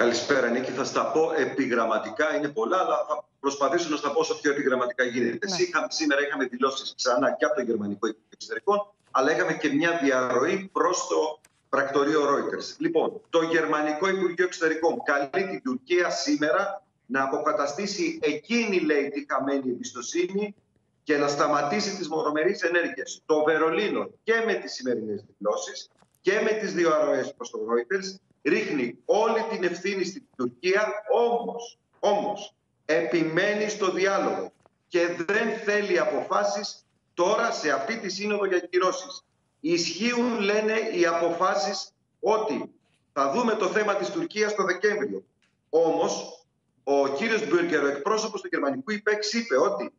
Καλησπέρα Νίκη, θα στα πω επιγραμματικά, είναι πολλά, αλλά θα προσπαθήσω να στα πω όσο πιο επιγραμματικά γίνεται. Ναι. Σήμερα είχαμε δηλώσεις ξανά και από το Γερμανικό Υπουργείο Εξωτερικών, αλλά είχαμε και μια διαρροή προς το πρακτορείο Reuters. Λοιπόν, το Γερμανικό Υπουργείο Εξωτερικών καλεί την Τουρκία σήμερα να αποκαταστήσει εκείνη, λέει, τη χαμένη εμπιστοσύνη και να σταματήσει τις μονομερείς ενέργειες. Το Βερολίνο και με τις σημερινές δηλώσεις και με τις δύο αρροές προς το Reuters ρίχνει όλη την ευθύνη στην Τουρκία, όμως, όμως επιμένει στο διάλογο και δεν θέλει αποφάσεις τώρα σε αυτή τη σύνοδο για κυρώσεις. Ισχύουν, λένε, οι αποφάσεις ότι θα δούμε το θέμα της Τουρκίας το Δεκέμβριο. Όμως, ο κύριος Μπουργκερ, ο εκπρόσωπος του Γερμανικού ΥΠΕΞ, είπε ότι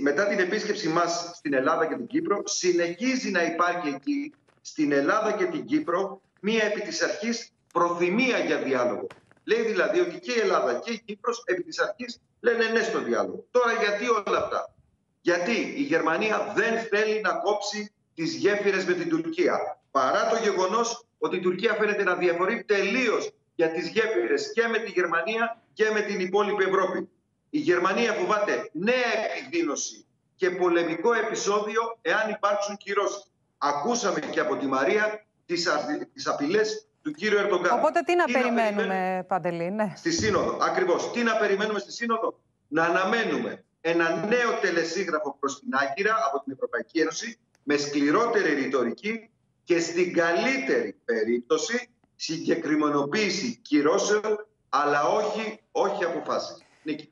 μετά την επίσκεψη μας στην Ελλάδα και την Κύπρο, συνεχίζει να υπάρχει εκεί, στην Ελλάδα και την Κύπρο, μία επί της αρχής προθυμία για διάλογο. Λέει δηλαδή ότι και η Ελλάδα και η Κύπρος επί της αρχής λένε ναι στο διάλογο. Τώρα γιατί όλα αυτά; Γιατί η Γερμανία δεν θέλει να κόψει τις γέφυρες με την Τουρκία. Παρά το γεγονός ότι η Τουρκία φαίνεται να διαφορεί τελείως για τις γέφυρες και με τη Γερμανία και με την υπόλοιπη Ευρώπη. Η Γερμανία φοβάται νέα επιδείνωση και πολεμικό επεισόδιο εάν υπάρξουν κυρώσεις. Ακούσαμε και από τη Μαρία τις, τις απειλές του κύριου Ερντογκάν. Οπότε τι να περιμένουμε, Παντελή, ναι. Στη Σύνοδο, ακριβώς. Τι να περιμένουμε στη Σύνοδο; Να αναμένουμε ένα νέο τελεσίγραφο προς την Άγκυρα από την Ευρωπαϊκή Ένωση με σκληρότερη ρητορική και στην καλύτερη περίπτωση συγκεκριμενοποίηση κυρώσεων αλλά όχι, όχι αποφάσεις. Νίκη.